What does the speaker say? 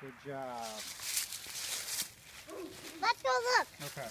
Good job. Let's go look. Okay.